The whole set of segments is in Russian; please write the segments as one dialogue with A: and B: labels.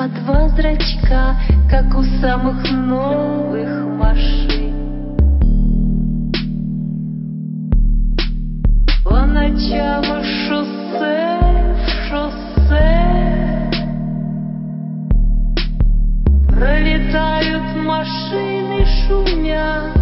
A: по два зрачка, как у самых новых машин. По ночам шоссе, шоссе Пролетают машины, шумят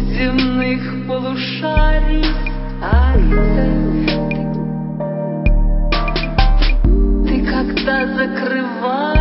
A: земных полушарий таится. Ты, ты когда закрываешь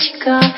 A: 近い